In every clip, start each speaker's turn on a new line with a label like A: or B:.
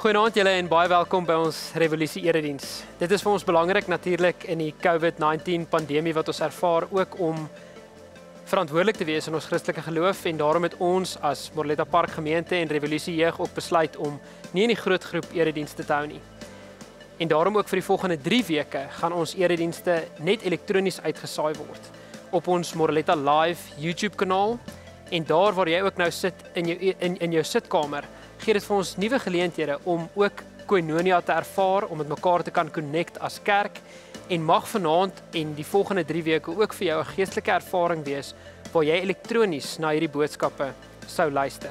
A: Goeienaand julle en baie welkom by ons Revolusie Erediens. Dit is vir ons belangrik natuurlik in die COVID-19 pandemie wat ons ervaar ook om verantwoordelik te wees in ons Christelike geloof en daarom het ons as Morletta Park gemeente en Revolusie Jeug ook besluit om nie in die groot groep eredienste te hou nie. En daarom ook vir die volgende 3 weke gaan ons eredienste net elektronies uitgesaai word op ons Morletta Live YouTube kanaal en daar waar jy ook nou sit in jou in in jou sitkamer gee dit vir ons nuwe geleenthede om ook koinonia te ervaar, om met mekaar te kan connect as kerk en mag vanaand en die volgende 3 weke ook vir jou 'n geestelike ervaring wees waar jy elektronies na hierdie boodskappe sou luister.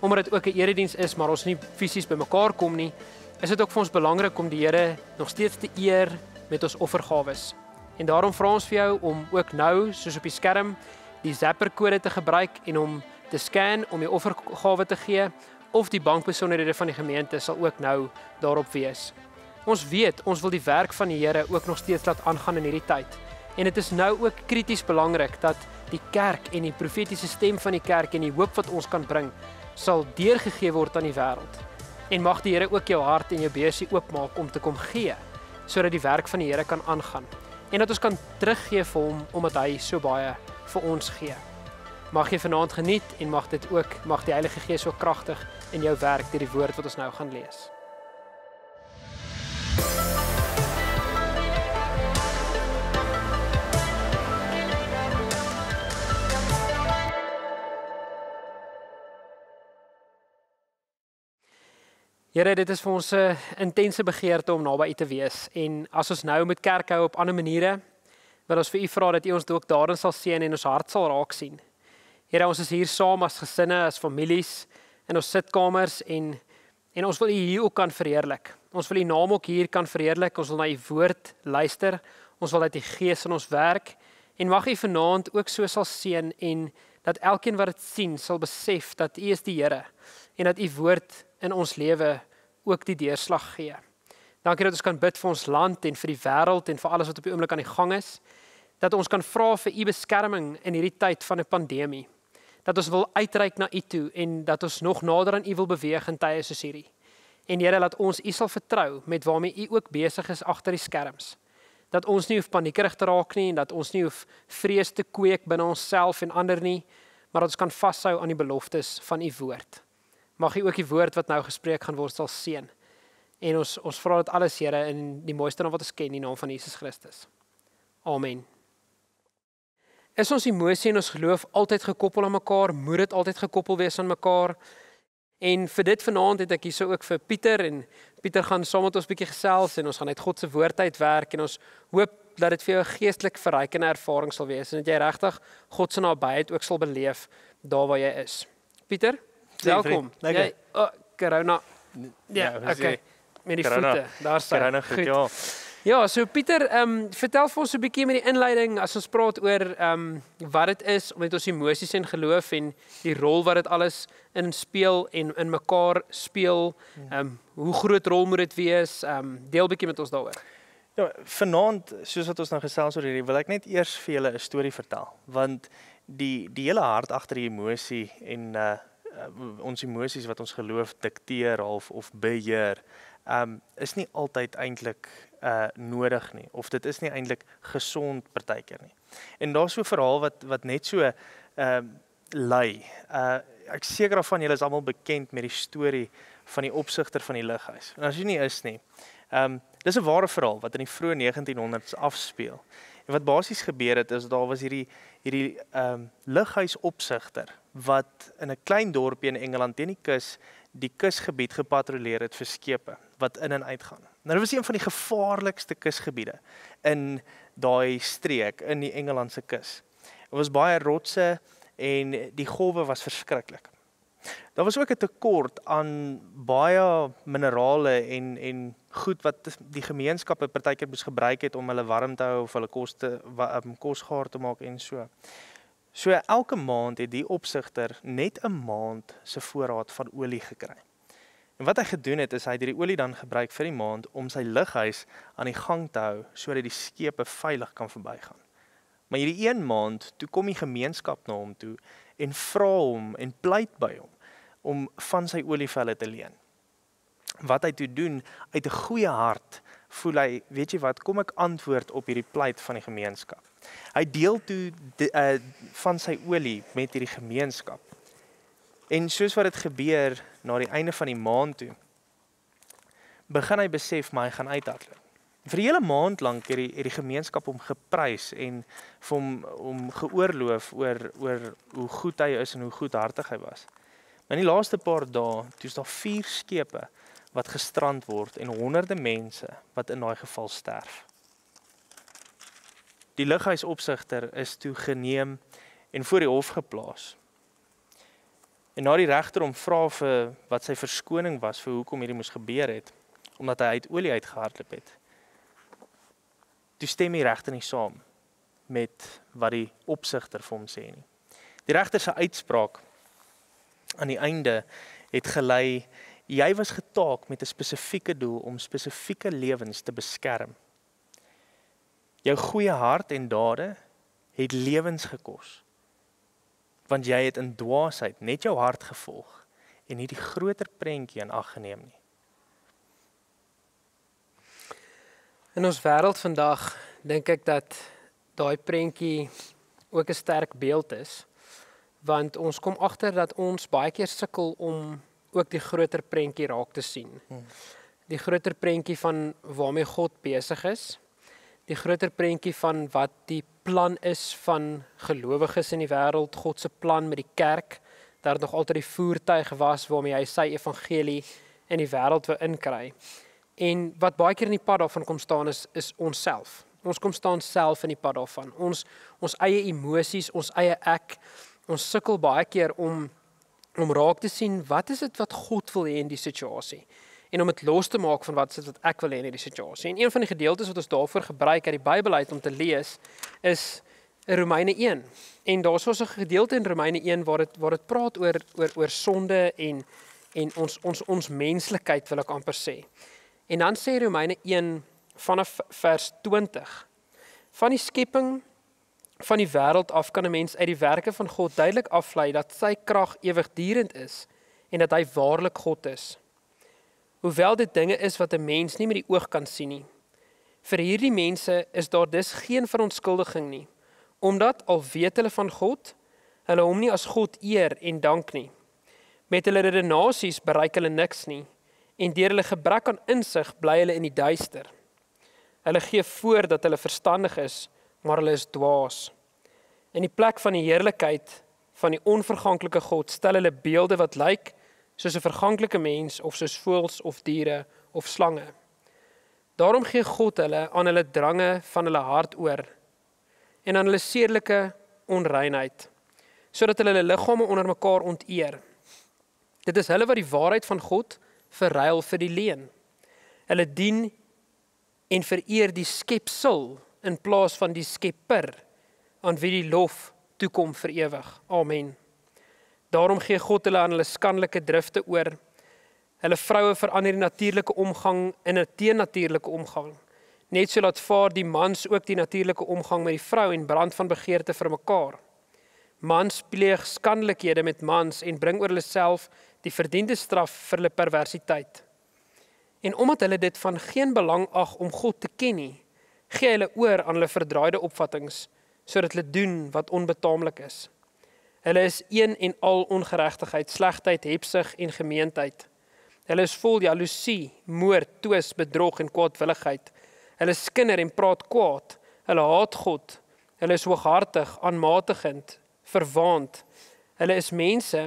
A: Omdat dit ook 'n erediens is, maar ons nie fisies bymekaar kom nie, is dit ook vir ons belangrik om die Here nog steeds te eer met ons offergawes. En daarom vra ons vir jou om ook nou, soos op die skerm, die Zapper kode te gebruik en om te scan om jou offergawe te gee of die bankbesonderhede van die gemeente sal ook nou daarop wees. Ons weet ons wil die werk van die Here ook nog steeds laat aangaan in hierdie tyd. En dit is nou ook krities belangrik dat die kerk en die profetiese stem van die kerk en die hoop wat ons kan bring sal deurgegee word aan die wêreld. En mag die Here ook jou hart en jou beursie oopmaak om te kom gee sodat die werk van die Here kan aangaan en dat ons kan teruggee vir hom omdat hy so baie vir ons gee. Mag jy vanaand geniet en mag dit ook mag die Heilige Gees so kragtig in jou werk deur die woord wat ons nou gaan lees. Here, dit is vir ons 'n intense begeerte om naby U te wees en as ons nou met kerk hou op ander maniere, wil ons vir U vra dat U ons ook daarin sal seën en ons hart sal raak sien. Here, ons is hier saam as gesinne, as families in ons sitkamers en en ons wil U hier ook kan verheerlik. Ons wil U naam ook hier kan verheerlik. Ons wil na U woord luister. Ons wil dat U Gees in ons werk en mag U vanaand ook so sal seën en dat elkeen wat dit sien sal besef dat U is die Here en dat U woord in ons lewe ook die deurslag gee. Dankie dat ons kan bid vir ons land en vir die wêreld en vir alles wat op die oomblik aan die gang is. Dat ons kan vra vir U beskerming in hierdie tyd van 'n pandemie dat ons wil uitreik na U toe en dat ons nog nader aan U wil beweeg in tye soos hierdie. En Here, laat ons U sal vertrou met waarmee U ook besig is agter die skerms. Dat ons nie hoef paniekerig te raak nie en dat ons nie hoef vrees te kweek binne onsself en ander nie, maar dat ons kan vashou aan die beloftes van U woord. Mag U ook die woord wat nou gespreek gaan word sal seën. En ons ons vra dit alles Here in die mooiste naam wat ons ken, in die naam van Jesus Christus. Amen. Is ons emosie en ons geloof altyd gekoppel aan mekaar? Moet dit altyd gekoppel wees aan mekaar? En vir dit vanaand het ek hierso ook vir Pieter en Pieter gaan saam met ons bietjie gesels en ons gaan uit God se woord uit werk en ons hoop dat dit vir jou 'n geestelik verrykende ervaring sal wees en dat jy regtig God se nabyheid ook sal beleef daar waar jy is. Pieter, welkom. Jy oh, corona. Ja, ja okay. Met die voete. Daar's hy.
B: Corona goed, ja.
A: Ja, so Pieter, ehm um, vertel vir ons 'n bietjie met die inleiding as ons praat oor ehm um, wat dit is om met ons emosies en geloof en die rol wat dit alles in speel en in mekaar speel. Ehm um, hoe groot rol moet dit wees? Ehm um, deel bietjie met ons daaroor.
B: Ja, vanaand, soos wat ons nou gesels oor hierdie, wil ek net eers vir julle 'n storie vertel, want die die hele hart agter die emosie en uh, ons emosies wat ons geloof dikteer of of beheer, um, is nie altyd eintlik uh nodig nie of dit is nie eintlik gesond partykeer nie. En daar's so 'n verhaal wat wat net so ehm uh, lei. Uh ek seker of van julle is almal bekend met die storie van die opsigter van die lughuis. En as jy nie is nie, um, dis 'n ware verhaal wat in die vroeë 1900s afspeel. En wat basies gebeur het is daar was hierdie hierdie ehm um, lughuisopsigter wat in 'n klein dorpie in Engeland teen die kus die kusgebied gepatrolleer het vir skepe wat in en uit gaan. Nou dit was een van die gevaarlikste kusgebiede in daai streek in die Engelandse kus. Dit was baie rotse en die golwe was verskriklik. Daar was ook 'n tekort aan baie minerale en en goed wat die gemeenskappe partykeer moes gebruik het om hulle warm te hou of hulle kos te um, kos gaar te maak en so. So elke maand het die opsigter net 'n maand se voorraad van olie gekry. En wat hy gedoen het is hy het hierdie olie dan gebruik vir die maand om sy lughuis aan die gang te hou sodat die skepe veilig kan verbygaan. Maar hierdie een maand toe kom die gemeenskap na hom toe en vra hom en pleit by hom om van sy olievelle te leen. Wat hy toe doen uit 'n goeie hart voel hy, weet jy wat, kom ek antwoord op hierdie pleit van die gemeenskap. Hy deel toe de, uh, van sy olie met hierdie gemeenskap. En soos wat dit gebeur na die einde van die maand toe, begin hy besef maar hy gaan uithardloop. Vir 'n hele maand lank het die het die gemeenskap hom geprys en vir hom om geoorloof oor oor hoe goed hy is en hoe goedhartig hy was. Maar in die laaste paar dae, toe is daar 4 skepe wat gestrand word en honderde mense wat in daai geval sterf. Die lughuisopsigter is toe geneem en voor die hof geplaas. En na die regter hom vra vir wat sy verskoning was vir hoekom hierdie moes gebeur het, omdat hy uit olie uitgehardloop het. Toe stem die regter nie saam met wat die opsigter vir hom sê nie. Die regter se uitspraak aan die einde het gelei jy was getaak met 'n spesifieke doel om spesifieke lewens te beskerm. Jou goeie hart en dade het lewens gekos. Want jy het in dwaasheid net jou hart gevolg en nie die groter prentjie in ag geneem nie.
A: In ons wêreld vandag dink ek dat daai prentjie ook 'n sterk beeld is want ons kom agter dat ons baie keer sukkel om ook die groter prentjie raak te sien. Die groter prentjie van waarmee God besig is. Die groter prentjie van wat die plan is van gelowiges in die wêreld, God se plan met die kerk, dat nog altyd die voertuig was waarmee hy sy evangelie in die wêreld wil inkry. En wat baie keer in die pad daarvan kom staan is is onsself. Ons kom staan self in die pad daarvan. Ons ons eie emosies, ons eie ek. Ons sukkel baie keer om om raak te sien wat is dit wat God wil hê in die situasie en om dit los te maak van wat is dit wat ek wil hê in die situasie. En een van die gedeeltes wat ons daarvoor gebruik uit die Bybel uit om te lees is Romeine 1. En daar's ons 'n gedeelte in Romeine 1 waar dit waar dit praat oor oor oor sonde en en ons ons ons menslikheid wil ek amper sê. En dan sê Romeine 1 vanaf vers 20 van die skepping van die wêreld af kan 'n mens uit die werke van God duidelik aflei dat sy krag ewigdurend is en dat hy waarlik God is. Hoewel dit dinge is wat 'n mens nie met die oog kan sien nie. Vir hierdie mense is daar dus geen verontskuldiging nie, omdat al weet hulle van God, hulle hom nie as God eer en dank nie. Met hulle redenasies bereik hulle niks nie en deur hulle gebrek aan insig bly hulle in die duister. Hulle gee voor dat hulle verstandig is, maar hulle is dwaas. In die plek van die heerlikheid van die onverganklike God stel hulle beelde wat lyk soos 'n verganklike mens of soos voëls of diere of slange. Daarom gee God hulle aan hulle drange van hulle hart oor en aan hulle sedelike onreinheid sodat hulle hulle liggame onder mekaar onteer. Dit is hulle wat die waarheid van God verruil vir die leuen. Hulle dien en vereer die skepsel in plaas van die Skepper aan wie die lof toekom vir ewig. Amen. Daarom gee God hulle aan hulle skandelike drifte oor. Hulle vroue verander die natuurlike omgang in 'n teennatuurlike omgang. Net so laat vaar die mans ook die natuurlike omgang met die vrou en brand van begeerte vir mekaar. Mans pleeg skandelikhede met mans en bring oor hulle self die verdiende straf vir hulle perversiteit. En omdat hulle dit van geen belang ag om God te ken nie, gee hulle oor aan hulle verdraaide opvattinge sodat hulle doen wat onbetaamlik is. Hulle is een en al ongeregtigheid, slegheid, hebsug en gemeentheid. Hulle is vol jaloesie, moord, twis, bedrog en kwaadwilligheid. Hulle skinder en praat kwaad. Hulle haat God. Hulle is hooghartig, aanmatigend, verwaand. Hulle is mense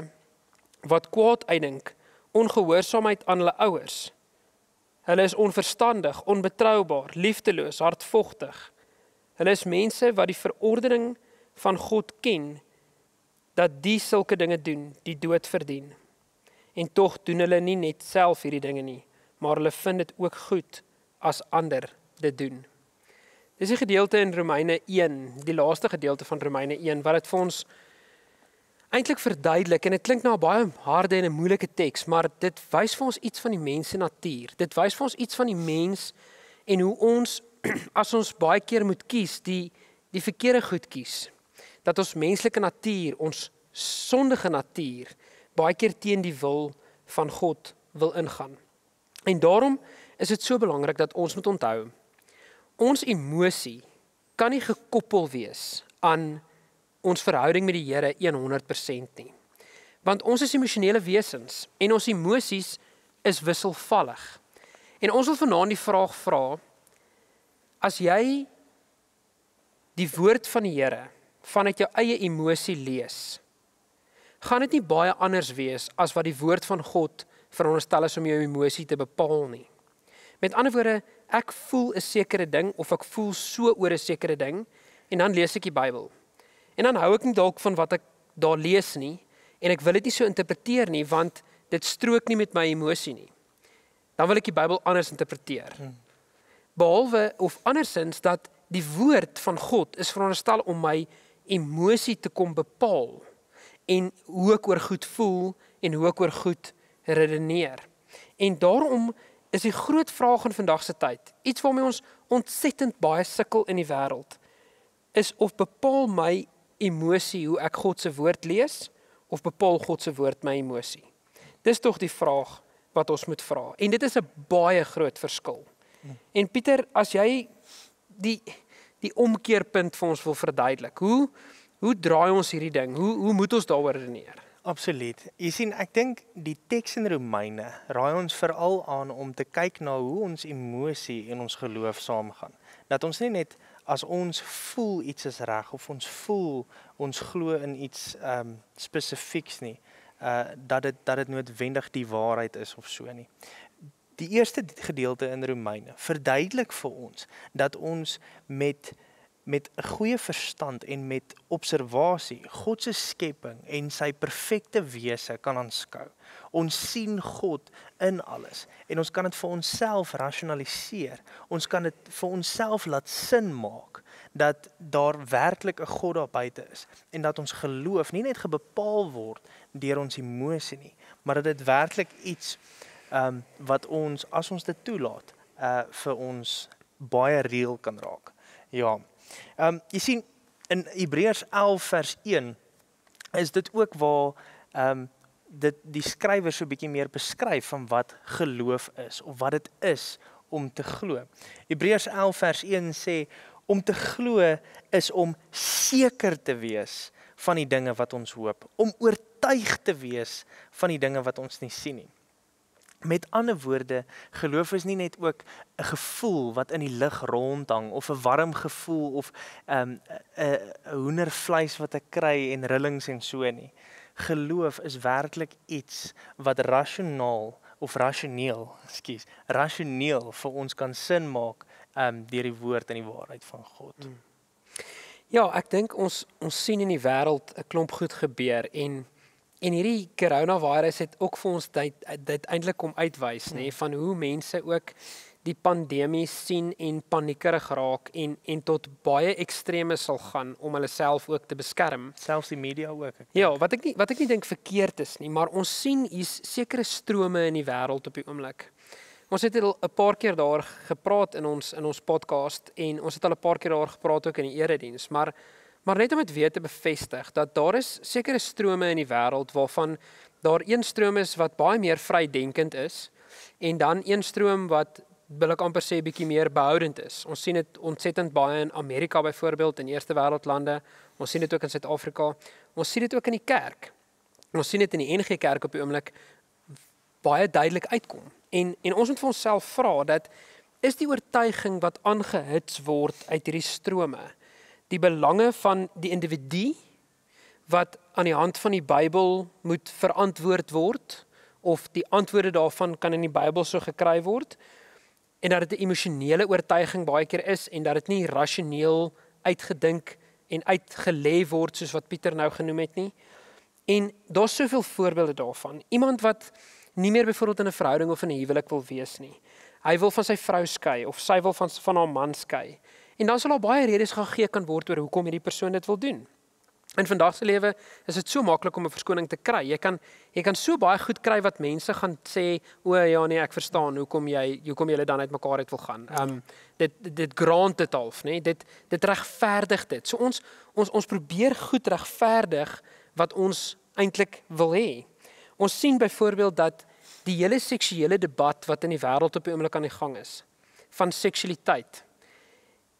A: wat kwaad uitdink, ongehoorsaamheid aan hulle ouers. Hulle is onverstandig, onbetroubaar, liefdeloos, hardvogtig. Hulle is mense wat die verordening van God ken dat die sulke dinge doen, die dood verdien. En tog doen hulle nie net self hierdie dinge nie, maar hulle vind dit ook goed as ander dit doen. Dis 'n gedeelte in Romeine 1, die laaste gedeelte van Romeine 1 wat dit vir ons eintlik verduidelik en dit klink na 'n baie harde en 'n moeilike teks, maar dit wys vir ons iets van die mens se natuur. Dit wys vir ons iets van die mens en hoe ons as ons baie keer moet kies, die die verkeerde goed kies. Dat ons menslike natuur, ons sondige natuur baie keer teen die wil van God wil ingaan. En daarom is dit so belangrik dat ons moet onthou ons emosie kan nie gekoppel wees aan ons verhouding met die Here 100% nie. Want ons is emosionele wesens en ons emosies is wisselvallig. En ons wil vanaand die vraag vra as jy die woord van die Here vanuit jou eie emosie lees, gaan dit nie baie anders wees as wat die woord van God veronderstel is om jou emosie te bepaal nie. Met ander woorde, ek voel 'n sekere ding of ek voel so oor 'n sekere ding en dan lees ek die Bybel. En dan hou ek nie dalk van wat ek daar lees nie en ek wil dit nie so interpreteer nie want dit strook nie met my emosie nie. Dan wil ek die Bybel anders interpreteer. Hmm. Behalwe of andersins dat die woord van God is veronderstel om my emosie te kom bepaal en hoe ek oor goed voel en hoe ek oor goed redeneer. En daarom is die groot vraag in vandag se tyd, iets waarmee ons ontsettend baie sukkel in die wêreld, is of bepaal my emosie hoe ek God se woord lees of bepaal God se woord my emosie. Dis tog die vraag wat ons moet vra. En dit is 'n baie groot verskil. En Pieter, as jy die die omkeerpunt vir ons wil verduidelik, hoe hoe draai ons hierdie ding? Hoe hoe moet ons daaroor redeneer?
B: Absoluut. Jy sien, ek dink die teks in Romeine raai ons veral aan om te kyk na hoe ons emosie en ons geloof saamgaan. Dat ons nie net as ons voel iets is reg of ons voel ons glo in iets ehm um, spesifieks nie, uh dat dit dat dit noodwendig die waarheid is of so nie. Die eerste gedeelte in Romeine verduidelik vir ons dat ons met met 'n goeie verstand en met observasie God se skepping en sy perfekte wese kan aanskou. Ons sien God in alles en ons kan dit vir onsself rasionaliseer. Ons kan dit vir onsself laat sin maak dat daar werklik 'n God daar buite is en dat ons geloof nie net gebepaal word deur ons emosie nie, maar dat dit werklik iets ehm um, wat ons as ons dit toelaat uh vir ons baie reël kan raak. Ja. Ehm um, jy sien in Hebreërs 11 vers 1 is dit ook waar ehm um, dit die skrywer so 'n bietjie meer beskryf van wat geloof is of wat dit is om te glo. Hebreërs 11 vers 1 sê om te glo is om seker te wees van die dinge wat ons hoop, om oortuig te wees van die dinge wat ons nie sien nie. Met ander woorde, geloof is nie net ook 'n gevoel wat in die lug rondhang of 'n warm gevoel of 'n um, 'n hoendervleis wat ek kry en rillings en so nie. Geloof is werklik iets wat rasionaal of rasioneel, ekskuus, rasioneel vir ons kan sin maak um deur die woord en die waarheid van God. Hmm.
A: Ja, ek dink ons ons sien in die wêreld 'n klomp goed gebeur en En hierdie coronavirus het ook vir ons dit dit eintlik kom uitwys nê nee, van hoe mense ook die pandemie sien en paniekerig raak en en tot baie extreme sal gaan om hulle self ook te beskerm.
B: Selfs die media ook.
A: Ja, wat ek nie wat ek nie dink verkeerd is nie, maar ons sien hier's sekere strome in die wêreld op die oomblik. Ons het al 'n paar keer daar gepraat in ons in ons podcast en ons het al 'n paar keer daar gepraat ook in die erediens, maar Maar net om dit weer te bevestig dat daar is sekere strome in die wêreld waarvan daar een stroom is wat baie meer vrydenkend is en dan een stroom wat wil ek amper sê bietjie meer behoudend is. Ons sien dit ontsettend baie in Amerika byvoorbeeld in eerste wêreldlande. Ons sien dit ook in Suid-Afrika. Ons sien dit ook in die kerk. Ons sien dit in die NG Kerk op die oomblik baie duidelik uitkom. En en ons moet vir onsself vra dat is die oortuiging wat aangehits word uit hierdie strome die belange van die individu wat aan die hand van die Bybel moet verantwoord word of die antwoorde daarvan kan in die Bybel so gekry word en dat dit 'n emosionele oortuiging baie keer is en dat dit nie rasioneel uitgedink en uitgelê word soos wat Pieter nou genoem het nie. En daar's soveel voorbeelde daarvan. Iemand wat nie meer byvoorbeeld in 'n verhouding of in 'n huwelik wil wees nie. Hy wil van sy vrou skei of sy wil van van haar man skei. En dan sal daar baie redes gegee kan word oor hoekom hierdie persoon dit wil doen. In vandag se lewe is dit so maklik om 'n verskoning te kry. Jy kan jy kan so baie goed kry wat mense gaan sê, "O ja nee, ek verstaan hoekom jy hoekom jy dan uitmekaar uit wil gaan." Ehm um, dit dit grant dit half, nê? Nee? Dit dit regverdig dit. So ons ons ons probeer goed regverdig wat ons eintlik wil hê. Ons sien byvoorbeeld dat die hele seksuele debat wat in die wêreld op die oomblik aan die gang is van seksualiteit.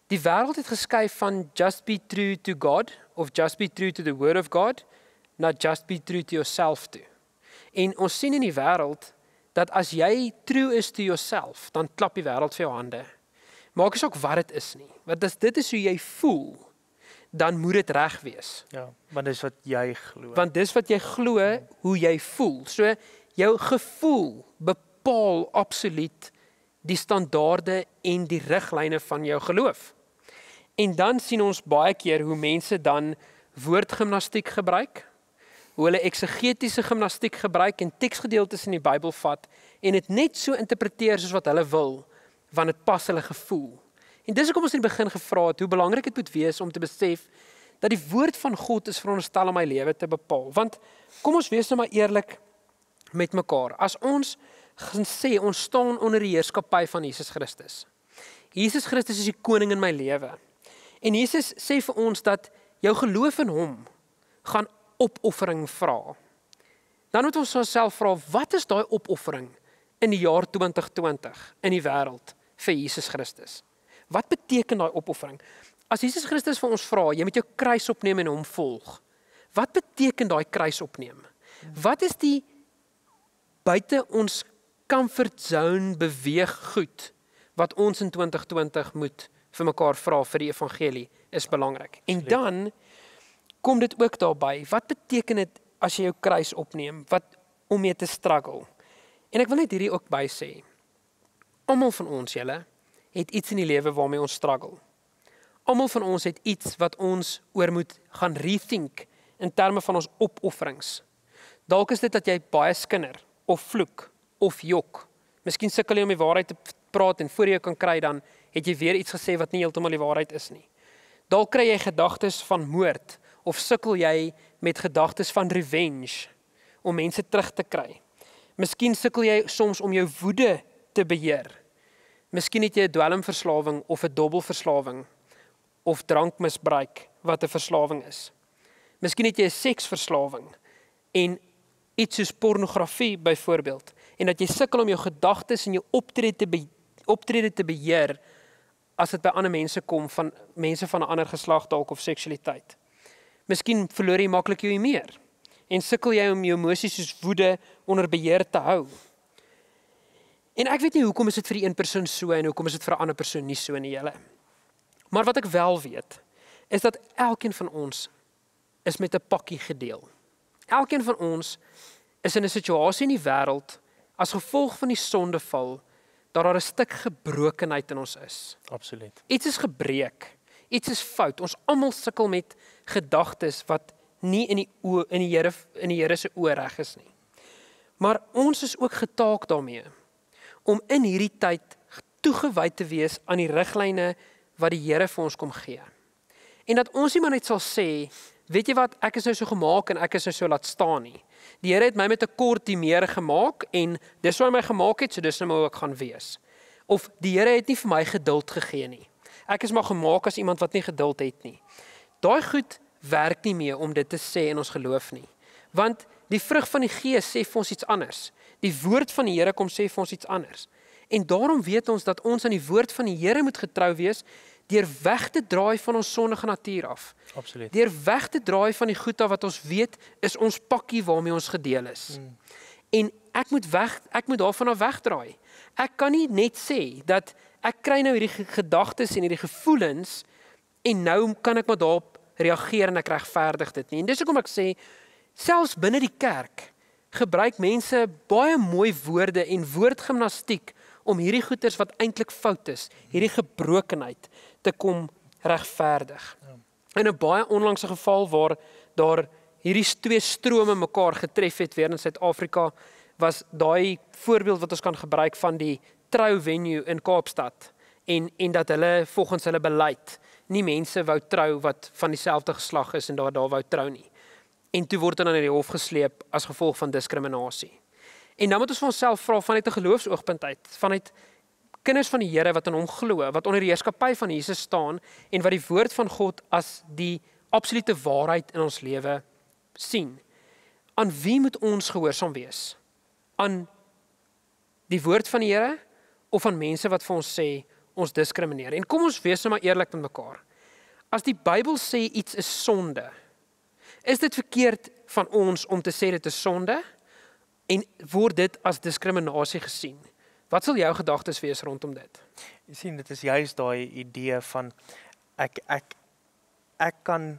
A: Die wêreld het geskuif van just be true to God of just be true to the word of God, not just be true to yourself toe. En ons sien in die wêreld dat as jy true is to yourself, dan klap die wêreld vir jou hande. Maak nie saak wat dit is nie. Want as dit is hoe jy voel, dan moet dit reg wees.
B: Ja, want dis wat jy glo.
A: Want dis wat jy glo hoe jy voel. So jou gevoel bepaal absoluut die standaarde en die riglyne van jou geloof. En dan sien ons baie keer hoe mense dan woordgimnastiek gebruik, hoe hulle eksegetiese gimnastiek gebruik en teksgedeeltes in die Bybel vat en dit net so interpreteer soos wat hulle wil want dit pas hulle gevoel. En dis hoekom ons in die begin gevra het hoe belangrik dit moet wees om te besef dat die woord van God is veronderstel om my lewe te bepaal. Want kom ons wees nou maar eerlik met mekaar. As ons sê ons staan onder die heerskappy van Jesus Christus. Jesus Christus is die koning in my lewe. En Jesus sê vir ons dat jou geloof in hom gaan opoffering vra. Dan moet ons onsself vra, wat is daai opoffering in die jaar 2020 in die wêreld vir Jesus Christus? Wat beteken daai opoffering? As Jesus Christus vir ons vra, jy moet jou kruis opneem en hom volg. Wat beteken daai kruis opneem? Wat is die buite ons comfort zone beweeg goed wat ons in 2020 moet vir mekaar vra vir die evangelie is belangrik. En dan kom dit ook daarby, wat beteken dit as jy jou kruis opneem? Wat om mee te struggle? En ek wil net hierdie ook by sê. Almal van ons, julle, het iets in die lewe waarmee ons struggle. Almal van ons het iets wat ons oor moet gaan rethink in terme van ons opofferings. Dalk is dit dat jy baie skinder of vloek of jok. Miskien sukkel jy om die waarheid te praat en voor jy kan kry dan het jy weer iets gesê wat nie heeltemal die waarheid is nie. Dalk kry jy gedagtes van moord of sukkel jy met gedagtes van revenge om mense terug te kry. Miskien sukkel jy soms om jou woede te beheer. Miskien het jy 'n dwelmverslawing of 'n dobbelverslawing of drankmisbruik wat 'n verslawing is. Miskien het jy 'n seksverslawing en iets soos pornografie byvoorbeeld en dat jy sukkel om jou gedagtes en jou optrede te be, optrede te beheer as dit by ander mense kom van mense van 'n ander geslag dalk of seksualiteit. Miskien verloor jy maklik jou meer en sukkel jy om jou emosies soos woede onder beheer te hou. En ek weet nie hoekom is dit vir die een persoon so en hoekom is dit vir 'n ander persoon nie so nie, julle. Maar wat ek wel weet, is dat elkeen van ons is met 'n pakkie gedeel. Elkeen van ons is in 'n situasie in die wêreld as gevolg van die sondeval dat daar 'n stuk gebrokenheid in ons is.
B: Absoluut.
A: Iets is gebreek. Iets is fout. Ons almal sukkel met gedagtes wat nie in die oë in die Here in die Here se oë reg is nie. Maar ons is ook getaak daarmee om in hierdie tyd toegewy te wees aan die riglyne wat die Here vir ons kom gee. En dat ons nie maar net sal sê, weet jy wat, ek is nou so gemaak en ek is nou so laat staan nie. Die Here het my met 'n kort meer gemaak en dis wat hy my gemaak het, so dis nou hoe ek gaan wees. Of die Here het nie vir my geduld gegee nie. Ek is maar gemaak as iemand wat nie geduld het nie. Daai goed werk nie meer om dit te sê in ons geloof nie. Want die vrug van die Gees sê vir ons iets anders. Die woord van die Here kom sê vir ons iets anders. En daarom weet ons dat ons aan die woord van die Here moet getrou wees deur weg te draai van ons sondige natuur af.
B: Absoluut.
A: Deur weg te draai van die goed wat ons weet is ons pakkie waarmee ons gedeel is. Mm. En ek moet weg ek moet daarvan af wegdraai. Ek kan nie net sê dat ek kry nou hierdie gedagtes en hierdie gevoelens en nou kan ek maar daarop reageer en ek regverdig dit nie. En dis hoekom ek sê selfs binne die kerk gebruik mense baie mooi woorde en woordgimnastiek om hierdie goeters wat eintlik fout is, hierdie gebrokenheid te kom regverdig. Ja. In 'n baie onlangse geval waar daar hierdie twee strome mekaar getref het weer in Suid-Afrika was daai voorbeeld wat ons kan gebruik van die trou venue in Kaapstad en en dat hulle volgens hulle beleid nie mense wou trou wat van dieselfde geslag is en daar daar wou trou nie en toe word hulle na die hof gesleep as gevolg van diskriminasie. En dan moet ons vir onsself vra vanuit 'n geloofsoogpunt uit, vanuit kinders van die Here wat aan hom glo, wat onder die heerskappy van Jesus staan en wat die woord van God as die absolute waarheid in ons lewe sien. Aan wie moet ons gehoorsaam wees? Aan Die woord van die Here of van mense wat vir ons sê ons diskrimineer. En kom ons wees nou maar eerlik met mekaar. As die Bybel sê iets is sonde, is dit verkeerd van ons om te sê dit is sonde en word dit as diskriminasie gesien? Wat sal jou gedagtes wees rondom dit?
B: Jy sien dit is juist daai idee van ek ek ek kan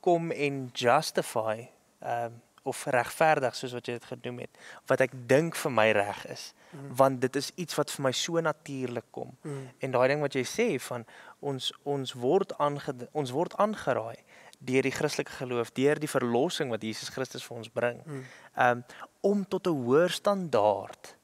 B: kom en justify ehm um, of regverdig soos wat jy dit genoem het wat ek dink vir my reg is mm. want dit is iets wat vir my so natuurlik kom mm. en daai ding wat jy sê van ons ons word aange ons word aangeraai deur die Christelike geloof deur die verlossing wat Jesus Christus vir ons bring mm. um, om tot 'n hoër standaard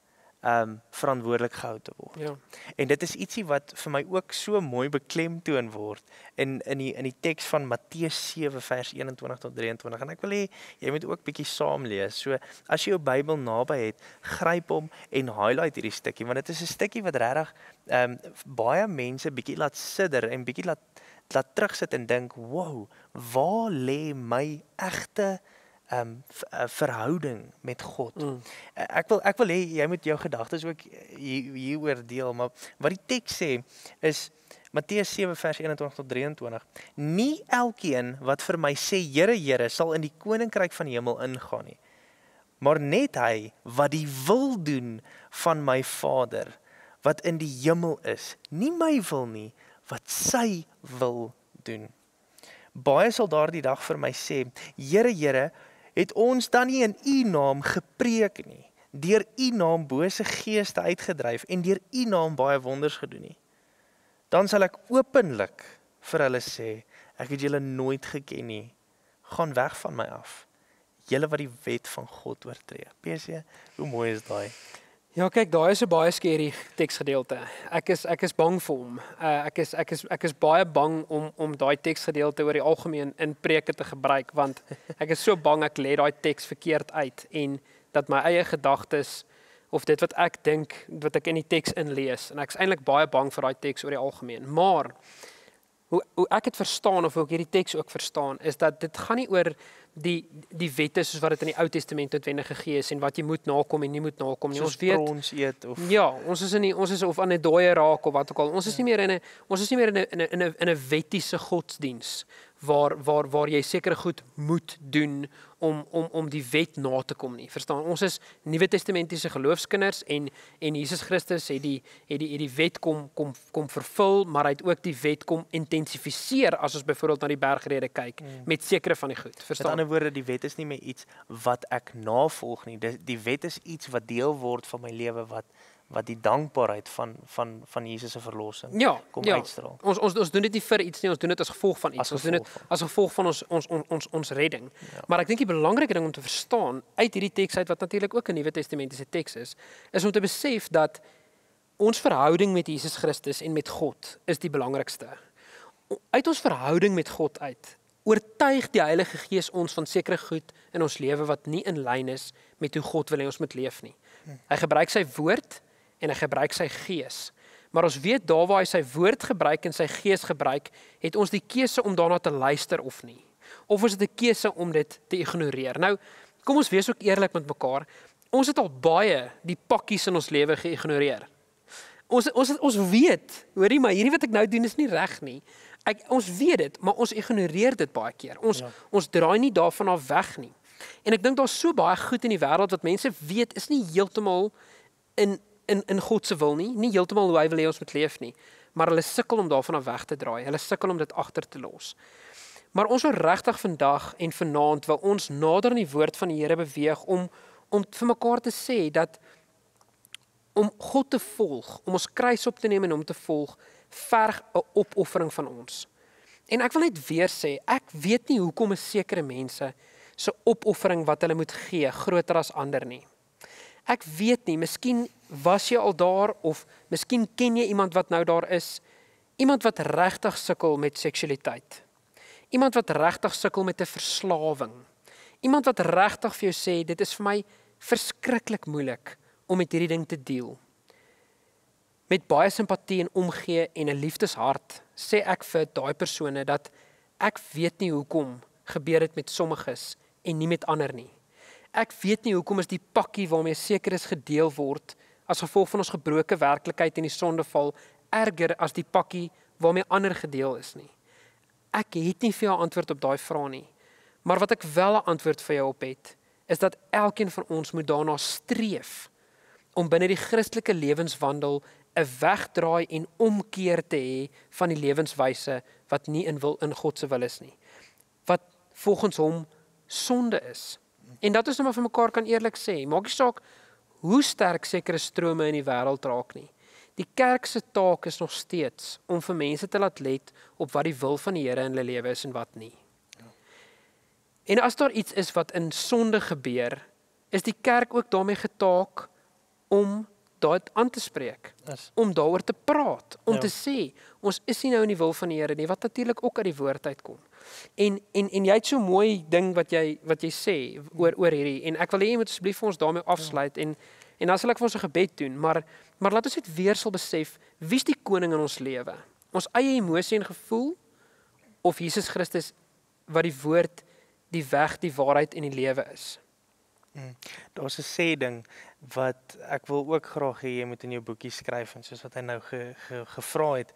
B: um verantwoordelik gehou te word. Ja. En dit is ietsie wat vir my ook so mooi beklemtoon word in in die in die teks van Matteus 7 vers 21 tot 23 en ek wil hê jy moet ook bietjie saam lees. So as jy jou Bybel naby het, gryp hom en highlight hierdie stukkie want dit is 'n stukkie wat regtig um baie mense bietjie laat sidder en bietjie laat laat terugsit en dink, "Wow, waar lê my egte um verhouding met God. Mm. Eh, ek wil ek wil hê jy moet jou gedagtes ook hieroor deel, maar wat die teks sê is Matteus 7 vers 21 tot 23. Nie elkeen wat vir my sê Here Here sal in die koninkryk van die hemel ingaan nie. Maar net hy wat die wil doen van my Vader wat in die hemel is. Nie my wil nie, wat sy wil doen. Baie sal daardie dag vir my sê, Here Here, het ons dan nie in u naam gepreek nie deur u naam bose geeste uitgedryf en deur u naam baie wonders gedoen nie dan sal ek openlik vir hulle sê ek het julle nooit geken nie. Gaan weg van my af. Julle wat die wet van God oortree. PC hoe mooi is daai
A: Ja, kyk, daai is 'n baie skerry teksgedeelte. Ek is ek is bang vir hom. Uh, ek is ek is ek is baie bang om om daai teksgedeelte oor die algemeen in preke te gebruik want ek is so bang ek lê daai teks verkeerd uit en dat my eie gedagtes of dit wat ek dink wat ek in die teks inlees en ek is eintlik baie bang vir daai teks oor die algemeen. Maar hoe hoe ek dit verstaan of hoe ek hierdie teks ook verstaan is dat dit gaan nie oor die die wette soos wat dit in die Ou Testament noodwendig gegee is en wat jy moet nakom en nie moet nakom nie.
B: Ons weet ons eet of
A: Ja, ons is in die ons is of aan 'n dooie raak of wat ook al. Ons is nie meer in 'n ons is nie meer in 'n in 'n in 'n wettiese godsdiens waar waar waar jy sekere goed moet doen om om om die wet na te kom nie. Verstaan? Ons is Nuwe Testamentiese geloofskinders en en Jesus Christus het die het die het die wet kom kom kom vervul, maar hy het ook die wet kom intensifiseer as ons byvoorbeeld na die bergrede kyk mm. met sekere van die goed.
B: Verstaan? Ander woorde, die wet is nie meer iets wat ek navolg nie. Die, die wet is iets wat deel word van my lewe wat wat die dankbaarheid van van van Jesus se verlossing
A: ja,
B: kom
A: ja.
B: uitstraal.
A: Ons ons ons doen dit nie vir iets nie, ons doen dit as gevolg van iets. As ons doen dit as gevolg van ons ons ons ons, ons redding. Ja. Maar ek dink die belangrike ding om te verstaan uit hierdie teks uit wat natuurlik ook 'n Nuwe Testamentiese teks is, is om te besef dat ons verhouding met Jesus Christus en met God is die belangrikste. Uit ons verhouding met God uit oortuig die Heilige Gees ons van sekere goed in ons lewe wat nie in lyn is met hoe God wil hê ons moet leef nie. Hy gebruik sy woord en hy gebruik sy gees. Maar ons weet daar waar hy sy woord gebruik en sy gees gebruik, het ons die keuse om daarna te luister of nie. Of is dit 'n keuse om dit te ignoreer? Nou, kom ons wees ook eerlik met mekaar. Ons het al baie die pakkies in ons lewe geïgnoreer. Ons ons ons weet, hoorie maar hierdie wat ek nou doen is nie reg nie. Ek ons weet dit, maar ons ignoreer dit baie keer. Ons ja. ons draai nie daarvan af weg nie. En ek dink daar's so baie goed in die wêreld wat mense weet is nie heeltemal in in in God se wil nie, nie heeltemal hoe hy wil hê ons moet leef nie, maar hulle sukkel om daarvan af weg te draai. Hulle sukkel om dit agter te los. Maar ons wil regtig vandag en vanaand wil ons nader aan die woord van die Here beweeg om om vir mekaar te sê dat om God te volg, om ons kruis op te neem en hom te volg, verg 'n opoffering van ons. En ek wil net weer sê, ek weet nie hoekom 'n sekere mense se opoffering wat hulle moet gee groter as ander nie. Ek weet nie, miskien was jy al daar of miskien ken jy iemand wat nou daar is. Iemand wat regtig sukkel met seksualiteit. Iemand wat regtig sukkel met 'n verslawing. Iemand wat regtig vir jou sê dit is vir my verskriklik moeilik om met hierdie ding te deel. Met baie simpatie en omgee en 'n liefdeshart sê ek vir daai persone dat ek weet nie hoekom gebeur dit met sommiges en nie met ander nie ek weet nie hoekom is die pakkie waarmee seker is gedeel word as gevolg van ons gebroke werklikheid en die sondeval erger as die pakkie waarmee ander gedeel is nie. Ek het nie vir jou antwoord op daai vraag nie. Maar wat ek wel 'n antwoord vir jou op het, is dat elkeen van ons moet daarna streef om binne die Christelike lewenswandel 'n wegdraai en omkeer te hê van die lewenswyse wat nie in wil in God se wil is nie. Wat volgens hom sonde is. En dat is nou maar vir mekaar kan eerlik sê, maak nie saak hoe sterk sekere strome in die wêreld raak nie. Die kerk se taak is nog steeds om vir mense te laat let op wat die wil van die Here in hulle lewe is en wat nie. En as daar iets is wat in sonde gebeur, is die kerk ook daarmee getaak om dit aan te spreek,
B: Is
A: om daaroor te praat, om
B: Ja.
A: te sê ons is nie nou in die wil van die Here nie, wat natuurlik ook uit die woord uitkom. En en en jy het so mooi ding wat jy wat jy sê oor oor hierdie en ek wil hê jy moet asseblief vir ons daarmee afsluit en en dan sal ek vir ons 'n gebed doen, maar maar laat ons net weer sal besef wie's die koning in ons lewe? Ons eie emosie en gevoel of Jesus Christus wat die woord, die weg, die waarheid en die lewe is.
B: daar's 'n sê ding wat ek wil ook graag hê jy moet in jou boekie skryf en soos wat hy nou ge, ge, gevra het.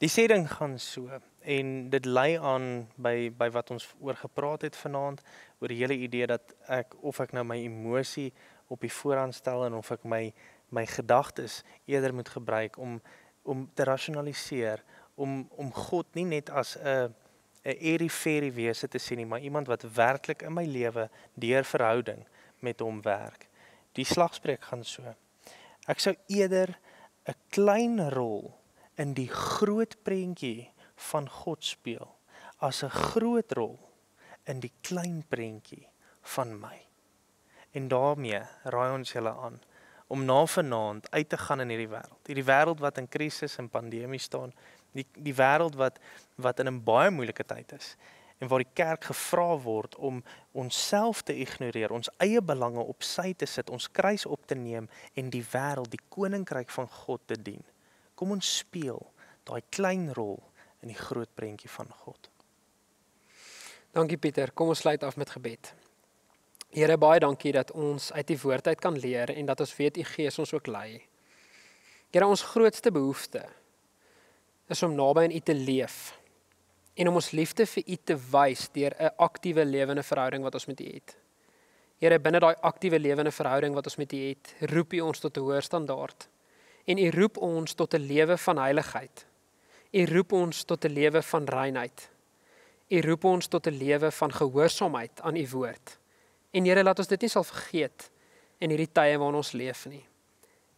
B: Die sê ding gaan so en dit lei aan by by wat ons oor gepraat het vanaand oor die hele idee dat ek of ek nou my emosie op die voorhand stel en of ek my my gedagtes eerder moet gebruik om om te rasionaliseer om om God nie net as 'n 'n airy-fairy wese te sien nie, maar iemand wat werklik in my lewe deur verhouding met hom werk. Die slagspreuk gaan so. Ek sou eerder 'n klein rol in die groot prentjie van God speel as 'n groot rol in die klein prentjie van my. En daarmee raai ons julle aan om na vanaand uit te gaan in hierdie wêreld. Hierdie wêreld wat in krisis en pandemie staan, die die wêreld wat wat in 'n baie moeilike tyd is en waar die kerk gevra word om onsself te ignoreer, ons eie belange op sy te sit, ons kruis op te neem en die wêreld, die koninkryk van God te dien. Kom ons speel daai klein rol in die groot prentjie van God.
A: Dankie Pieter. Kom ons sluit af met gebed. Here, baie dankie dat ons uit die woord uit kan leer en dat ons weet u Gees ons ook lei. Here, ons grootste behoefte is om naby aan u te leef en om ons liefde vir u te wys deur 'n aktiewe lewende verhouding wat ons met u het. Here, binne daai aktiewe lewende verhouding wat ons met u het, roep u ons tot 'n hoër standaard. En u roep ons tot 'n lewe van heiligheid. U roep ons tot 'n lewe van reinheid. U roep ons tot 'n lewe van gehoorsaamheid aan u woord. En Here, laat ons dit nie sal vergeet in hierdie tye waarin ons leef nie.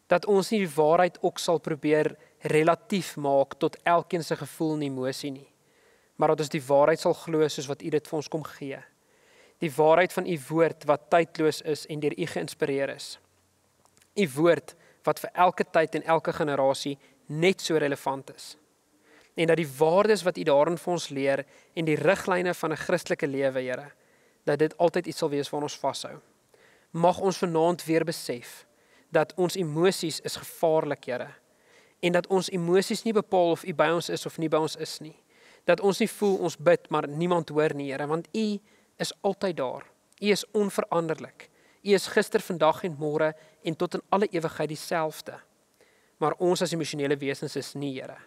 A: Dat ons nie die waarheid ook sal probeer relatief maak tot elkeen se gevoel en emosie nie. Maar dat ons die waarheid sal glo soos wat u dit vir ons kom gee. Die waarheid van u woord wat tydloos is en deur u geïnspireer is. U woord wat vir elke tyd en elke generasie net so relevant is en dat die waardes wat U daarin vir ons leer en die riglyne van 'n Christelike lewe, Here, dat dit altyd iets sal wees waaraan ons vashou. Mag ons vanaand weer besef dat ons emosies is gevaarlik, Here, en dat ons emosies nie bepaal of U by ons is of nie by ons is nie. Dat ons nie voel ons bid maar niemand hoor nie, Here, want U is altyd daar. U is onveranderlik. U is gister, vandag en môre en tot in alle ewigheid dieselfde. Maar ons as emosionele wesens is nie, Here.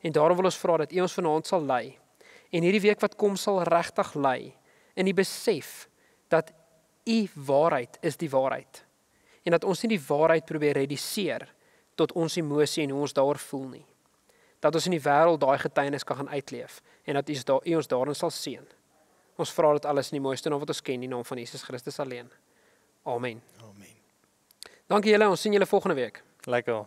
A: En daarom wil ons vra dat U ons vanaand sal lei en hierdie week wat kom sal regtig lei in die besef dat U waarheid is die waarheid. En dat ons nie die waarheid probeer reduseer tot ons emosie en hoe ons daaroor voel nie. Dat ons in die wêreld daai getuienis kan gaan uitleef en dat U ons daar U ons daarin sal seën. Ons vra dit alles in die mooiste naam wat ons ken, in die naam van Jesus Christus alleen. Amen.
B: Amen.
A: Dankie julle, ons sien julle volgende week.
B: Lekker.